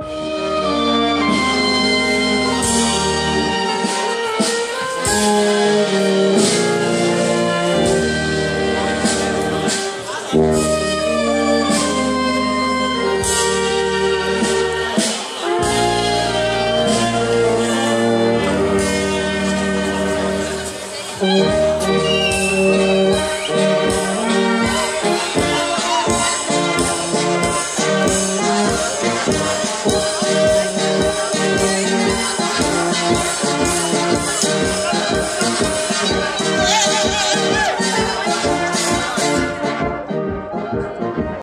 Bye.